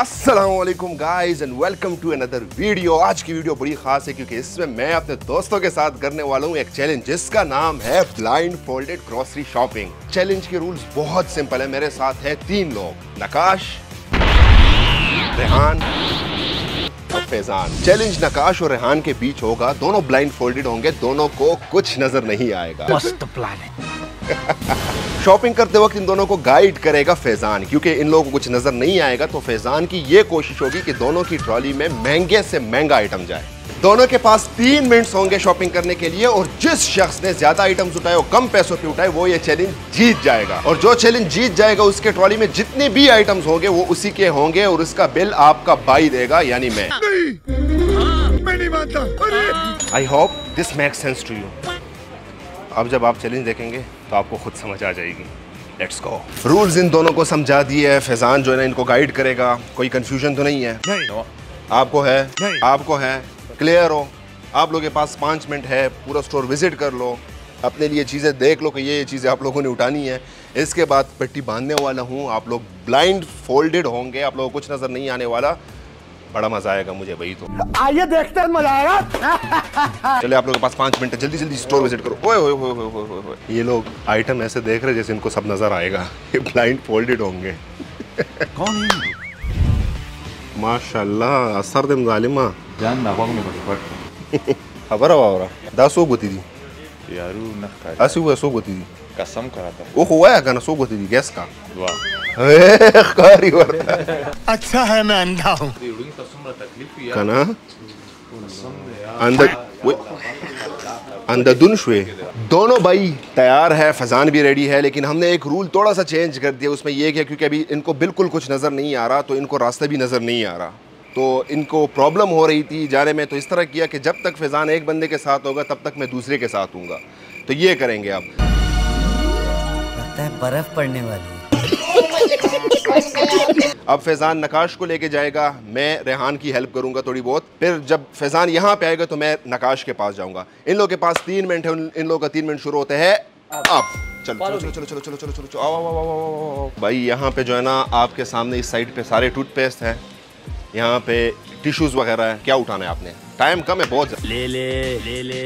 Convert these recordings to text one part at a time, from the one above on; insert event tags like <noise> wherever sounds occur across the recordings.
Aslam guys and welcome to another video आज की video बड़ी खास है क्योंकि इसमें मैं अपने दोस्तों के साथ करने वाला हूँ एक चैलेंज जिसका नाम है blindfolded grocery shopping challenge के रूल्स बहुत सिंपल है। मेरे साथ है तीन लोग। नकाश, रेहान फैजान। चैलेंज नकाश और रेहान के बीच होगा। दोनों ब्लाइंड फोल्डेड होंगे। दोनों को कुछ नज़र नहीं आएगा। शॉपिंग करते वक्त इन दोनों को गाइड करेगा फैजान क्योंकि इन लोगों को कुछ नज़र नहीं आएगा तो फैजान की ये कोशिश होगी कि दोनों की ट्रॉली में महँगे से महँगा आइटम जाए। दोनों के पास तीन मिनट्स होंगे शॉपिंग करने के लिए और जिस शख्स ने ज़्यादा आइटम्स उठाए और कम पैसों पे उठाए वो ये चैलेंज जीत जाएगा। और जो चैलेंज जीत जाएगा उसके ट्रॉली में जितने भी आइटम्स होंगे वो उसी के होंगे और उसका बिल आपका भाई देगा यानी मैं। I hope this make sense to you अब जब आप चैलेंज देखेंगे तो आपको खुद समझ आ जाएगी। लेट्स गो रूल्स इन दोनों को समझा दिए है। फैजान जो है ना इनको गाइड करेगा। कोई कंफ्यूजन तो नहीं है। नहीं। आपको है नहीं। आपको है क्लियर हो। आप लोगों के पास पाँच मिनट है पूरा स्टोर विज़िट कर लो। अपने लिए चीज़ें देख लो कि ये ये चीज़ें आप लोगों ने उठानी है। इसके बाद पट्टी बांधने वाला हूँ। आप लोग ब्लाइंड फोल्डेड होंगे। आप लोगों को कुछ नज़र नहीं आने वाला। बड़ा मज़ा आएगा मुझे वही तो। आइए देखते हैं मज़ा आएगा चले आप लोगों के पास पाँच मिनट है। जल्दी जल्दी स्टोर विज़िट करो। ओए ओए ओए ओए ओए ये लोग आइटम ऐसे देख रहे जैसे इनको सब नज़र आएगा। ये ब्लाइंड फोल्डेड होंगे। कौन है माशाल्लाह असर दम जालिमा। जान ना वागने बड़ी फट। खबर आवा दा सो गोती दी। यारू नखता असी हुआ सो गोती दी। कसम करा था वो हुआ है kana सो गोती दी गैस का? वाह। वरता अच्छा है मैं अंधा हूँ। एवढी कसम तकलीफ़ या kana अंदर अंदर दुनशवे दोनों भाई तैयार है फजान भी रेडी है लेकिन हमने एक रूल थोड़ा सा चेंज कर दिया उसमें यह किया क्योंकि अभी इनको बिल्कुल कुछ नज़र नहीं आ रहा तो इनको रास्ता भी नज़र नहीं आ रहा। तो इनको प्रॉब्लम हो रही थी जाने में तो इस तरह किया कि जब तक फैज़ान एक बंदे के साथ होगा तब तक मैं दूसरे के साथ हूँगा। तो ये करेंगे आप। लगता है बर्फ़ पड़ने वाली है। <laughs> अब फैज़ान नकाश को लेके जाएगा मैं रेहान की हेल्प करूँगा थोड़ी बहुत फिर जब फैज़ान यहाँ पे आएगा तो मैं नकाश के पास जाऊँगा इन लोगों के पास तीन मिनट है इन लोगों का तीन मिनट शुरू होते हैं अब चलो चलो चलो चलो चलो चलो चलो चलो। भाई यहाँ पे जो है ना आपके सामने इस साइड पे सारे टूथपेस्ट हैं यहाँ पे टिश्यूज वगैरह है क्या उठाना है आपने टाइम कम है बहुत ले ले ले ले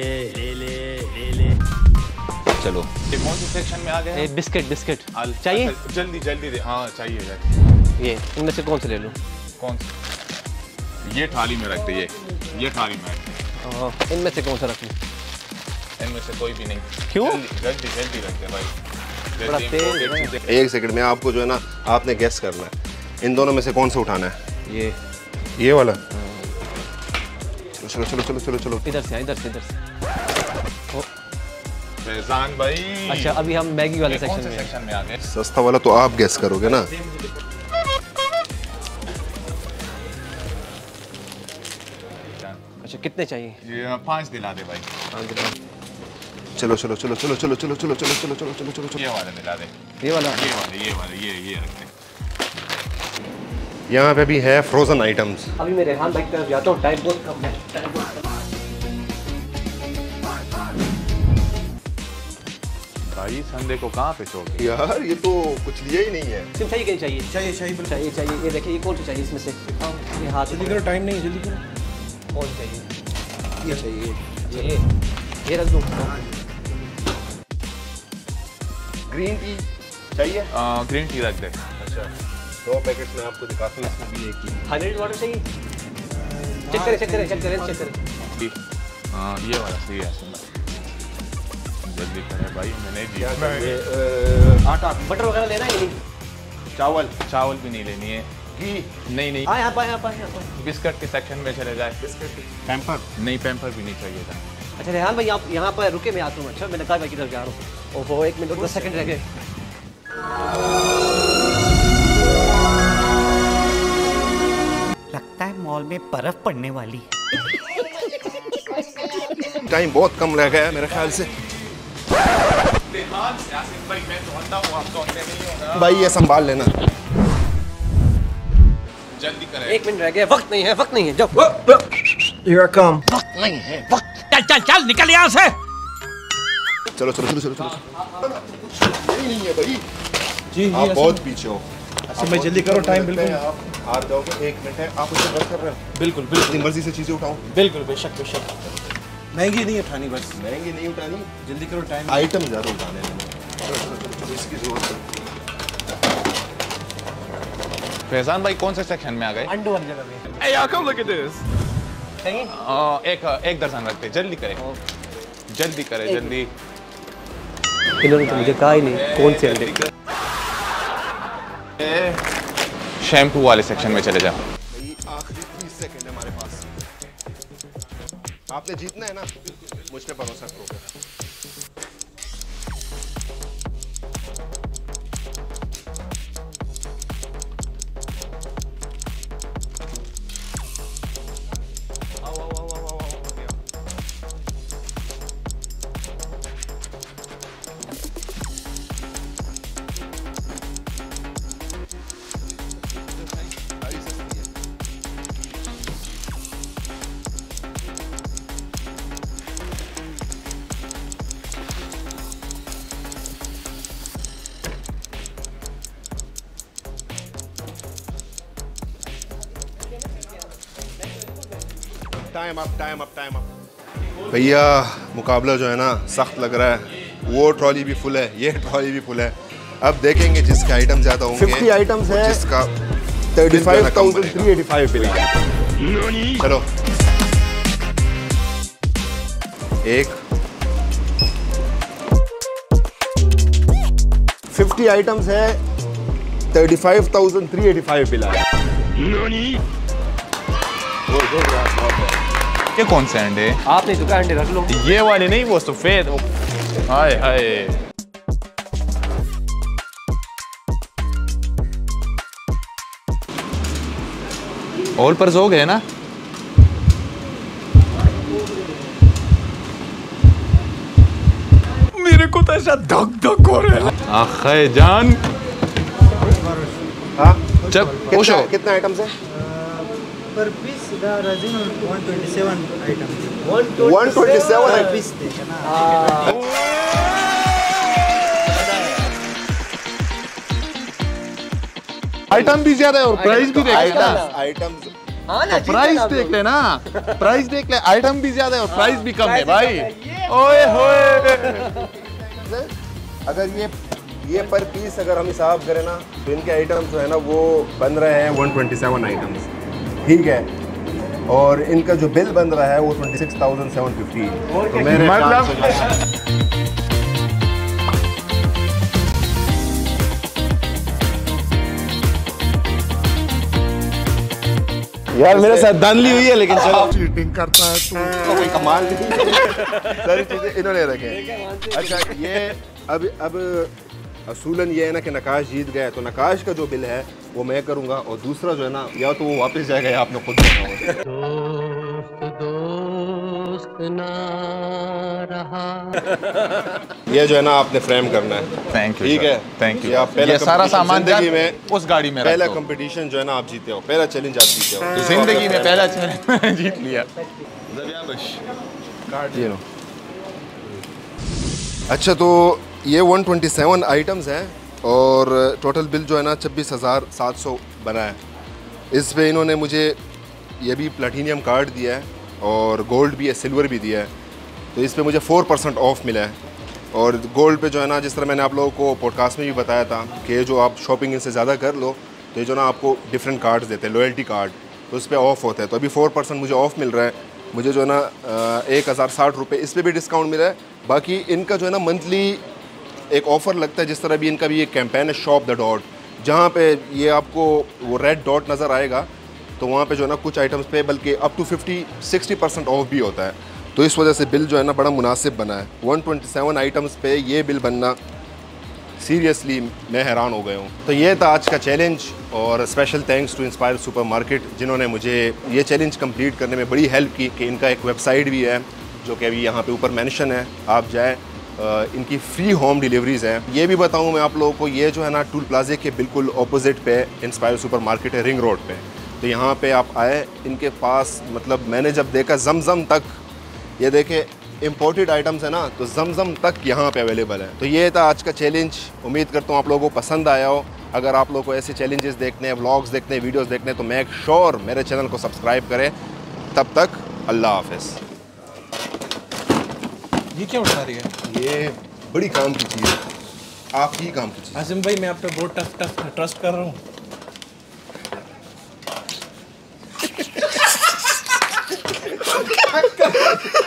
ले ले ले चलो। ये कौन से सेक्शन में आ गए बिस्किट बिस्किट। चाहिए? अच्छा, जल्दी जल्दी दे। हाँ चाहिए ये इनमें से कौन से ले लूँ? कौन सा? ये थाली में रख दे ये। ये थाली में। रख इनमें से कौन सा रख? लूँ इनमें से कोई भी नहीं। क्यों? जल्दी जल्दी रख दे भाई। है। एक सेकंड में आपको जो है ना आपने गेस करना है। इन दोनों में से कौन सा उठाना है? ये। ये वाला? चलो चलो चलो चलो चलो। इधर से इधर से इधर से। फैजान भाई अच्छा अभी हम मैगी वाले सेक्शन से में सेक्शन में आ गए सस्ता वाला तो आप गेस करोगे ना अच्छा कितने चाहिए ये पाँच दिला दे भाई चलो चलो चलो चलो चलो चलो चलो चलो चलो चलो चलो चलो चलो ये वाले दिला दे ये वाला ये वाले ये वाले ये ये रख दे यहाँ पे भी है फ्रोजन आइटम्स अभी मैं रेहान भाई की तरफ़ जाता हूँ टाइम बहुत कम है भाई संडे को कहाँ पे छोड़ यार ये तो कुछ लिया ही नहीं है। सिम चाहिए कहीं चाहिए? चाहिए चाहिए चाहिए चाहिए। ये देखिए ये कौन सा चाहिए इसमें से? ये हाथ जल्दी करो टाइम नहीं जल्दी करो। कौन चाहिए? ये चाहिए। ये ये रख दूँ। ग्रीन टी चाहिए? ग्रीन टी रख दे। अच्छा दो पैकेट्स में आपको दिखाता हूँ इसमें भी एक ही। हंड्रेड वाटर चाहिए? चेक करें चेक करें चेक करें चेक करें। हाँ ये वाला सही है जल्दी करे भाई मैंने दिया आटा बटर वगैरह लेना है नहीं? चावल चावल भी नहीं लेनी है। घी? नहीं नहीं। यहाँ पर यहाँ पर बिस्किट के सेक्शन में चले जाए। पैम्पर नहीं पैम्पर भी नहीं चाहिए था। अच्छा रेहान भाई आप यहाँ पर रुके मैं आता हूँ। अच्छा मैंने कहा मैं किधर जा रहा हूँ। ओहो एक मिनट दस सेकंड रह गए। लगता है मॉल में बर्फ़ पड़ने वाली है। टाइम बहुत कम रह गया है मेरे ख्याल से। भाई ये संभाल लेना। जल्दी करें। एक मिनट रह गया वक्त नहीं है वक्त नहीं है जाओ। चलो चलो चलो चलो चलो यही नहीं है भाई। जी आप बहुत पीछे हो। अच्छा मैं जल्दी करो टाइम बिल्कुल। आप हार जाओगे एक मिनट है। आप उसे कर रहे हो। बिल्कुल बिल्कुल। मर्ज़ी से चीज़ें उठाओ। बिल्कुल बेशक बेशक। महँगी नहीं उठानी बस। महँगी नहीं उठानी जल्दी करो टाइम आइटम ज़्यादा उठाने इसकी ज़रूरत है। फैजान भाई कौन से सेक्शन में आ गए? अंडू वाली जगह पे। Hey, y'all, come look at this. कहीं? आ, एक एक दर्जन रखते जल्दी करें। जल्दी करें जल्दी। इन्होंने तो मुझे कहा ही नहीं कौन से अंडे? शैम्पू वाले सेक्शन में चले जाओ। आपने जीतना है ना मुझ पर भरोसा करो time up time up time up भैया मुकाबला जो है ना सख्त लग रहा है। वो ट्रॉली भी फुल है ये ट्रॉली भी फुल है। अब देखेंगे जिसके आइटम ज़्यादा होंगे 50 आइटम्स है जिसका 35,385 बिल चलो। एक। 50 आइटम्स है 35,385 बिल है ये कौन से अंडे? आपने जो कहा अंडे रख लो। ये वाले नहीं वो सफ़ेद। हाय हाय। ऑल पर हो गए ना? मेरे को तो ऐसा धक धक हो रहा है। आखे जान। हाँ? हो कितना आइटम्स है? Per piece the resin 127 items 127 per piece देखे ना आइटम भी ज़्यादा है और प्राइस भी देख लेना आइटम्स आइटम्स हाँ ना प्राइस देख लेना। प्राइस देख ले। आइटम भी ज़्यादा है और प्राइस भी कम है भाई। ओए होए। अगर ये ये पर पीस अगर हम हिसाब करें ना तो इनके आइटम जो है ना वो बन रहे हैं 127 आइटम्स ठीक है। और इनका जो बिल बन रहा है वो 26,750 तो मेरे ख्याल से जो है- यार मेरे साथ दानली हुई है लेकिन चलो। चीटिंग करता है तू। तो <laughs> कोई कमाल नहीं। सारी चीज़ें इन्होंने रखे अच्छा ये अब अब असूलन ये है ना कि नकाश जीत गया तो नकाश का जो बिल है वो मैं करूँगा और दूसरा जो है ना या तो वो वापस जाएगा या आपने खुद देना होगा। ये जो है ना आपने फ्रेम करना है। थैंक यू ठीक है? थैंक यू आप पहला ये सारा सामान ज़िंदगी में उस गाड़ी में पहला कंपटीशन जो है ना आप जीते हो। पहला चैलेंज आप जीते हो। ज़िंदगी में पहला चैलेंज <laughs> जीत लिया। अच्छा तो ये 127 आइटम्स हैं और टोटल बिल जो है ना छब्बीस हज़ार सात सौ बना है। इस पे इन्होंने मुझे ये भी प्लेटिनियम कार्ड दिया है और गोल्ड भी है सिल्वर भी दिया है। तो इस पे मुझे फोर परसेंट ऑफ़ मिला है। और गोल्ड पे जो है ना, जिस तरह मैंने आप लोगों को पॉडकास्ट में भी बताया था कि जो आप शॉपिंग इनसे ज़्यादा कर लो तो ये जो ना आपको डिफरेंट कार्ड्स देते हैं लॉयल्टी कार्ड तो उस पर ऑफ़ होता है। तो अभी फोर परसेंट मुझे ऑफ़ मिल रहा है। मुझे जो है ना एक हज़ार साठ रुपये इस पर भी डिस्काउंट मिला है। बाकी इनका जो है ना मंथली एक ऑफ़र लगता है जिस तरह भी इनका भी एक कैंपेन है शॉप द डॉट जहाँ पे ये आपको वो रेड डॉट नज़र आएगा तो वहाँ पे जो है ना कुछ आइटम्स पे, बल्कि अप टू 50 60 परसेंट ऑफ़ भी होता है। तो इस वजह से बिल जो है ना बड़ा मुनासिब बना है। 127 आइटम्स पे ये बिल बनना सीरियसली मैं हैरान हो गया हूँ। तो ये था आज का चैलेंज और special thanks to Inspire super जिन्होंने मुझे ये चैलेंज कंप्लीट करने में बड़ी हेल्प की कि इनका एक वेबसाइट भी है, जो कि अभी यहाँ पे ऊपर मेंशन है। आप जाएँ इनकी फ्री होम डिलीवरीज़ हैं। ये भी बताऊँ मैं आप लोगों को, ये जो है ना टूल प्लाजे के बिल्कुल अपोजिट पे इंस्पायर सुपर मार्केट है रिंग रोड पे। तो यहाँ पे आप आए, इनके पास मतलब मैंने जब देखा जमजम तक, ये देखे इम्पोर्टेड आइटम्स है ना तो जमजम तक यहाँ पे अवेलेबल है। तो ये था आज का चैलेंज उम्मीद करता हूँ आप लोगों को पसंद आया हो। अगर आप लोगों को ऐसे चैलेंजेस देखने हैं व्लॉग्स देखने हैं वीडियोस देखने तो मेक श्योर मेरे चैनल को सब्सक्राइब करें। तब तक अल्लाह हाफिज़। ये क्या उठा रही है? ये बड़ी काम की चीज़ है। आप ही काम की चीज़। आज़म भाई मैं आप पे बहुत टफ टफ ट्रस्ट कर रहा हूँ। <laughs>